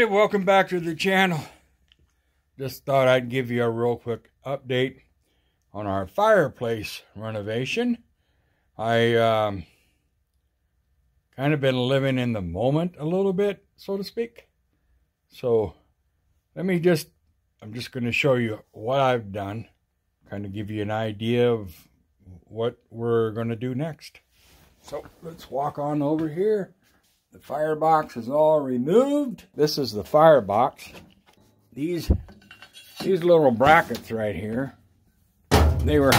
Everybody, welcome back to the channel. Just thought I'd give you a real quick update on our fireplace renovation. I um, kind of been living in the moment a little bit, so to speak. So let me just, I'm just going to show you what I've done, kind of give you an idea of what we're going to do next. So let's walk on over here. The firebox is all removed. This is the firebox. These, these little brackets right here, they were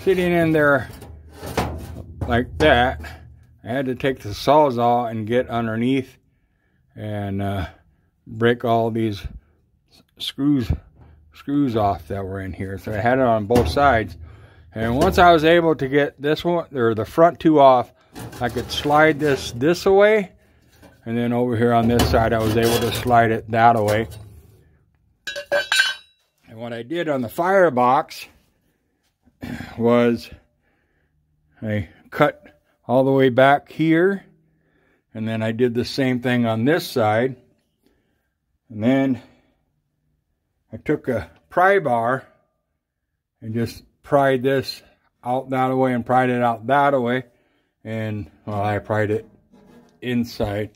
sitting in there like that. I had to take the sawzall and get underneath and uh, break all these screws screws off that were in here. So I had it on both sides. And once I was able to get this one, or the front two off, I could slide this this away. And then over here on this side, I was able to slide it that away. And what I did on the firebox was I cut all the way back here. And then I did the same thing on this side. And then I took a pry bar and just pried this out that way and pried it out that way. And, well, I pried it inside,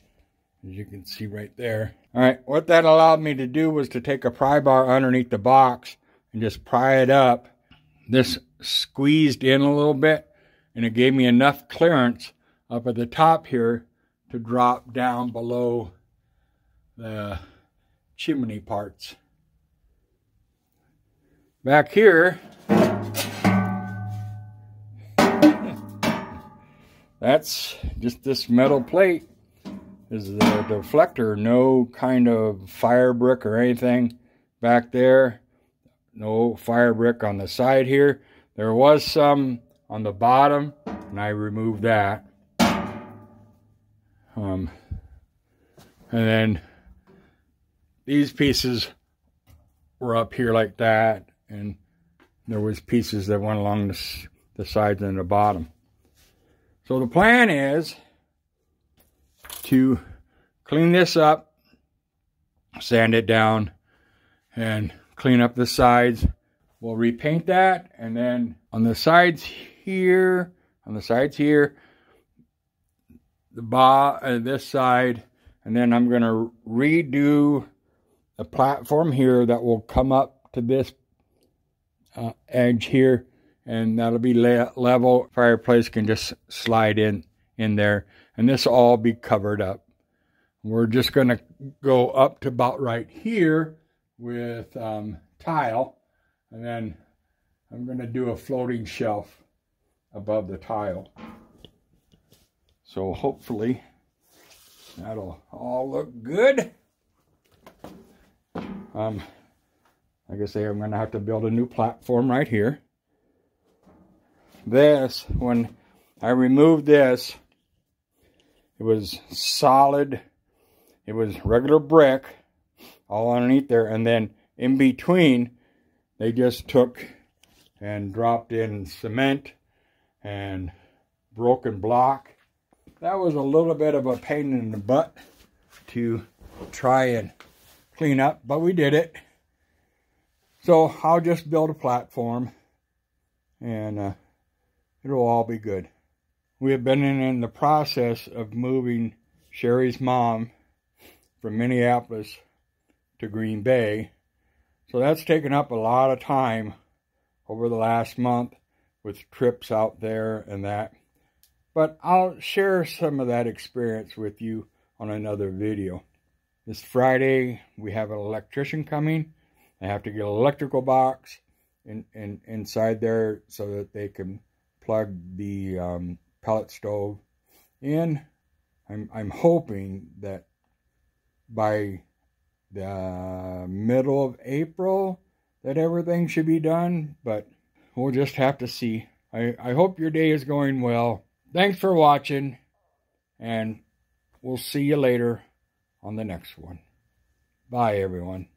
as you can see right there. All right, what that allowed me to do was to take a pry bar underneath the box and just pry it up. This squeezed in a little bit, and it gave me enough clearance up at the top here to drop down below the chimney parts. Back here, that's just this metal plate is the deflector. No kind of fire brick or anything back there. No fire brick on the side here. There was some on the bottom, and I removed that. Um, and then these pieces were up here like that, and there was pieces that went along the, the sides and the bottom. So the plan is to clean this up, sand it down, and clean up the sides. We'll repaint that, and then on the sides here, on the sides here, the bar, uh, this side, and then I'm going to redo the platform here that will come up to this uh, edge here, and that'll be le level. Fireplace can just slide in in there, and this will all be covered up. We're just going to go up to about right here with um, tile, and then I'm going to do a floating shelf above the tile. So hopefully that'll all look good. Um, like I say, I'm going to have to build a new platform right here. This, when I removed this, it was solid. It was regular brick all underneath there. And then in between, they just took and dropped in cement and broken block. That was a little bit of a pain in the butt to try and clean up, but we did it. So I'll just build a platform and uh, it'll all be good. We have been in, the process of moving Shari's mom from Minneapolis to Green Bay. So that's taken up a lot of time over the last month with trips out there and that. But I'll share some of that experience with you on another video. This Friday, we have an electrician coming. I have to get an electrical box in, in, inside there so that they can plug the um, pellet stove in. I'm, I'm hoping that by the middle of April that everything should be done, but we'll just have to see. I, I hope your day is going well. Thanks for watching, and we'll see you later on the next one. Bye, everyone.